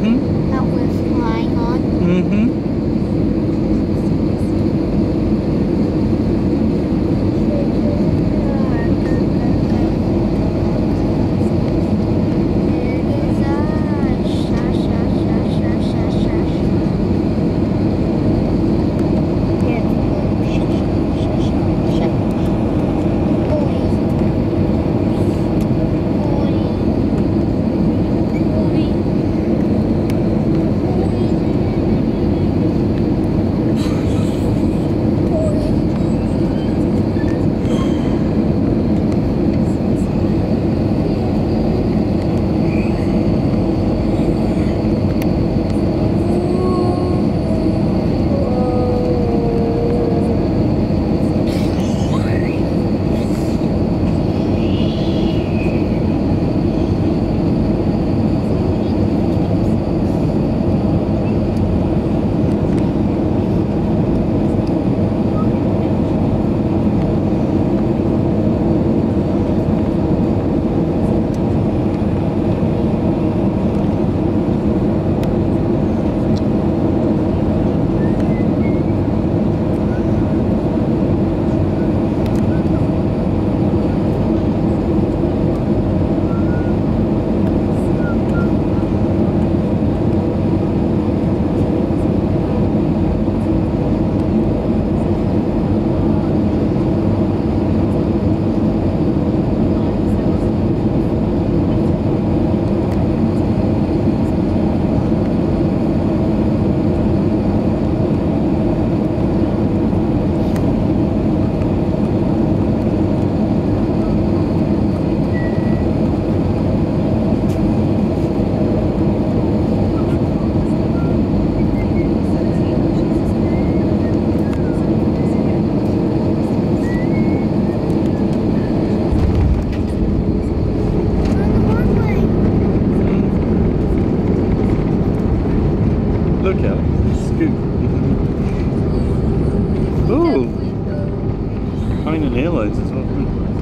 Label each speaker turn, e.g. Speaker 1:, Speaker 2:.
Speaker 1: 嗯
Speaker 2: 那我也是
Speaker 1: Look at it. Scoop. Ooh. Tiny hairlights as well.